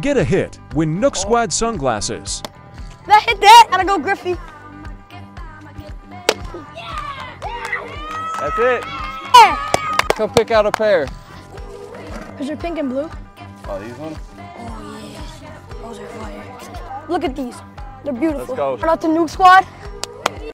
Get a hit. Win Nook oh. Squad sunglasses. That hit that. Gotta go, Griffey. That's it. Yeah. Come pick out a pair. Is your pink and blue? Oh, these ones? Oh, yeah. Those are fire. Look at these. They're beautiful. Let's go. Shout out to Nuke Squad.